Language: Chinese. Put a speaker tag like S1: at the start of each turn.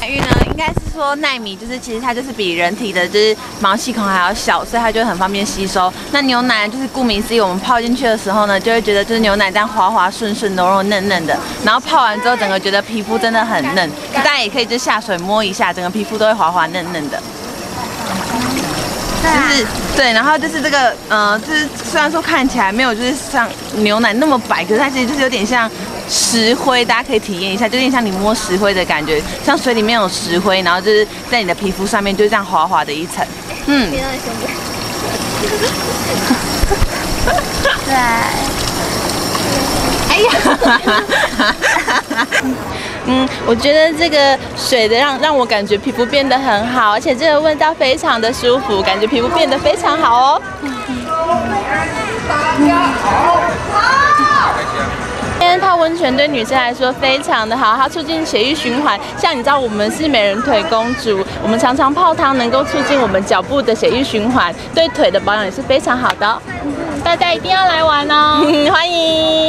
S1: 海芋呢，应该是说纳米，就是其实它就是比人体的就是毛细孔还要小，所以它就很方便吸收。那牛奶就是顾名思义，我们泡进去的时候呢，就会觉得就是牛奶这样滑滑顺顺、柔柔嫩嫩的。然后泡完之后，整个觉得皮肤真的很嫩，大家也可以就下水摸一下，整个皮肤都会滑滑嫩嫩的。就是对，然后就是这个，呃，就是虽然说看起来没有就是像牛奶那么白，可是它其实就是有点像石灰，大家可以体验一下，就有点像你摸石灰的感觉，像水里面有石灰，然后就是在你的皮肤上面就这样滑滑的一层，嗯。
S2: 对。
S1: 哎呀。嗯，我觉得这个水的让让我感觉皮肤变得很好，而且这个味道非常的舒服，感觉皮肤变得非常好哦。今天泡温泉对女生来说非常的好，它促进血液循环。像你知道我们是美人腿公主，我们常常泡汤能够促进我们脚部的血液循环，对腿的保养也是非常好的。大家一定要来玩哦，欢迎。